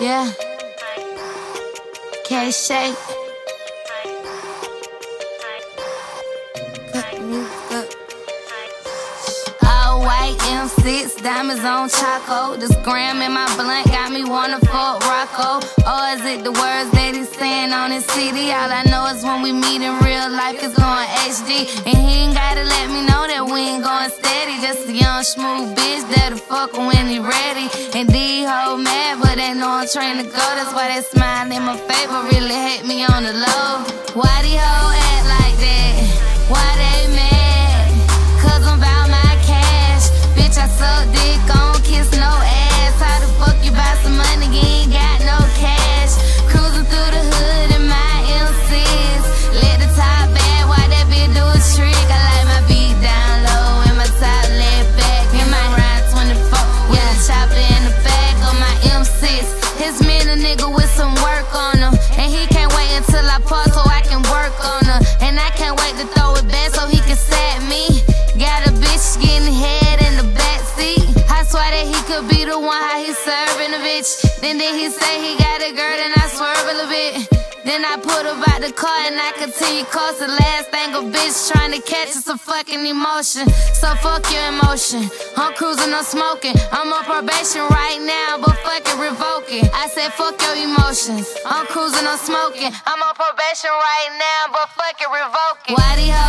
Yeah. Shake. All white M6, diamonds on Choco. This gram in my blunt got me wanna fuck Rocco. Or is it the words that he's saying on his CD? All I know is when we meet in real life, it's going HD. And he ain't gotta let me know that we ain't going steady. Just a young, smooth bitch that'll fuck when he ready. And mad, they trying to go. That's why they smile in my favor, really hate me on the low. Why these hoes wait to throw it back so he can sat me. Got a bitch getting head in the back seat. I swear that he could be the one how he serving a bitch. Then then he say he got a girl and I swerve a little bit. Then I put her out the car and I continue cause the last thing a bitch trying to catch is a fucking emotion. So fuck your emotion. I'm cruising, I'm smoking. I'm on probation right now, it. I said fuck your emotions. I'm cruising, I'm smoking. I'm on probation right now, but fuck it, revoke it. Why these